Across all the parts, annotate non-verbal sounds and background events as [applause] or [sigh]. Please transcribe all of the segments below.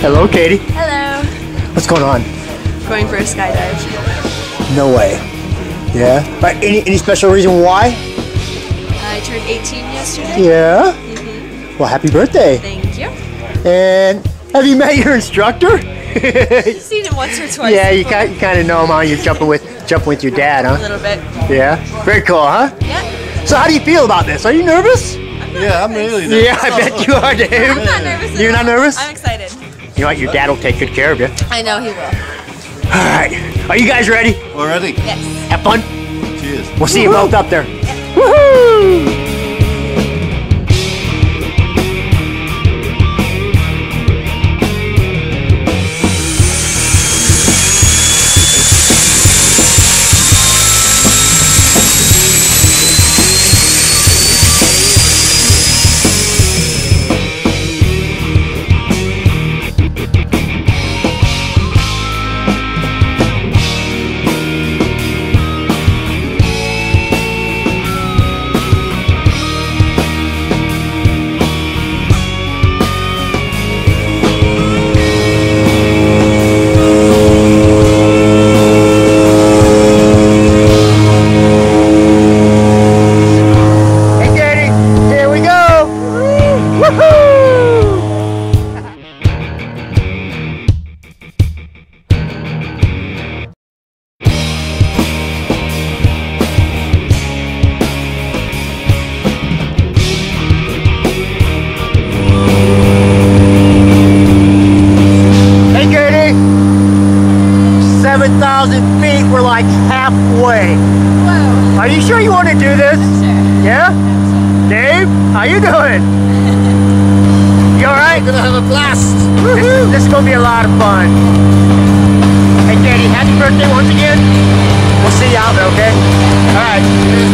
Hello, Katie. Hello. What's going on? Going for a skydive. No way. Yeah. But any any special reason why? I turned 18 yesterday. Yeah. Mm-hmm. Well, happy birthday. Thank you. And have you met your instructor? [laughs] Seen him once or twice. yeah, you kind you kind of know him, huh? You're jumping with jumping with your dad, huh? A little bit. Yeah. Very cool, huh? Yeah. So how do you feel about this? Are you nervous? Yeah, I'm really nervous. Yeah, I bet you are, Dave. [laughs] I'm not nervous. You're not all. nervous? I'm excited. You know what? Your dad will take good care of you. I know he will. All right. Are you guys ready? Already? Yes. Have fun. Cheers. We'll see you both up there. Woohoo! You sure you want to do this? Sure. Yeah? Dave, how you doing? You alright? We're Gonna have a blast. This, this is gonna be a lot of fun. Hey Katie, happy birthday once again. We'll see you out there, okay? Alright.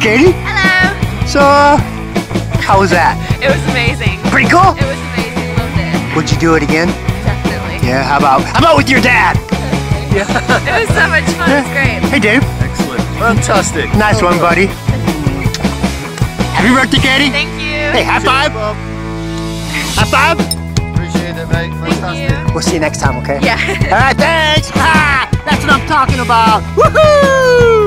Katie. Hello. So, uh, how was that? It was amazing. Pretty cool. It was amazing. Loved it. Would you do it again? Definitely. Yeah. How about how about with your dad? yeah. [laughs] It was so much fun. It was great. Hey, Dave. Excellent. Fantastic. Nice one, buddy. Happy birthday, Katie. Thank you. Hey, high five. Bob. High five. Appreciate it, mate. Thank you. We'll see you next time, okay? Yeah. [laughs] All right, thanks. Ha! That's what I'm talking about. Woohoo!